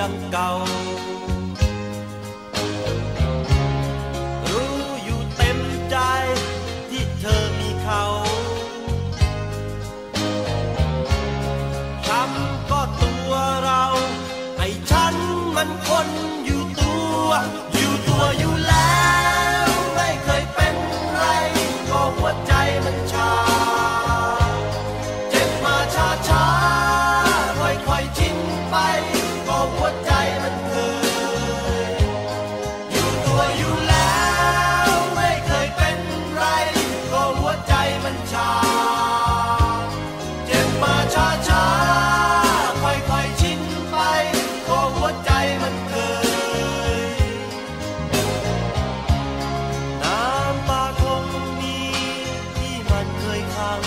ดังเก่า รู้อยู่เต็มใจที่เธอมีเขาทำก็ตัวเรา ให้ฉันมันคนอยู่ตัว บัญชา เจ็บมาช้าช้าค่อยๆชินไปก็หัวใจมันเคย น้ำตาคงมีที่มันเคยขัง